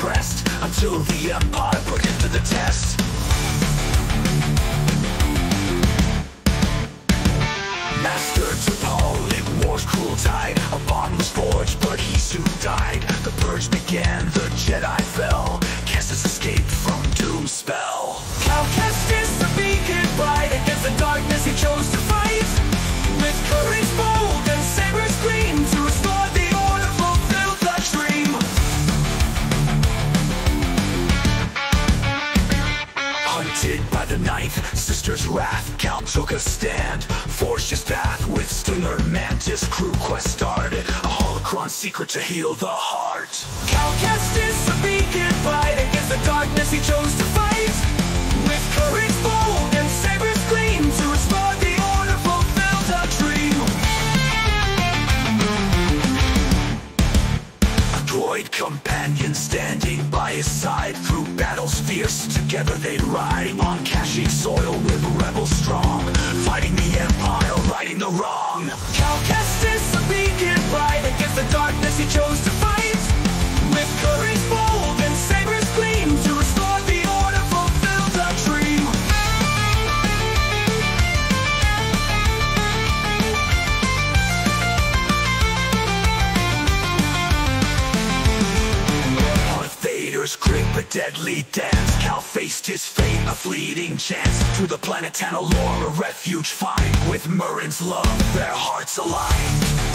suppressed, until the Empire put him to the test. Purge began, the Jedi fell. Kestis escaped from Doom's spell. Cal Kestis, the beacon bright against the darkness he chose to fight. With courage bold and sabers gleam to restore the order, fulfill the dream. Hunted by the ninth sister's wrath, Cal took a stand, forged his path with Stinger Mantis. Crew quest started, a holocron secret to heal the heart. Cal Kestis, a beacon bright against the darkness he chose to fight. Companion standing by his side through battles fierce. Together they'd ride on Kashyyyk soil with rebels Grip a deadly dance. Cal faced his fate, a fleeting chance. To the planet Tanalorr, a refuge find With Merrin's love, their hearts aligned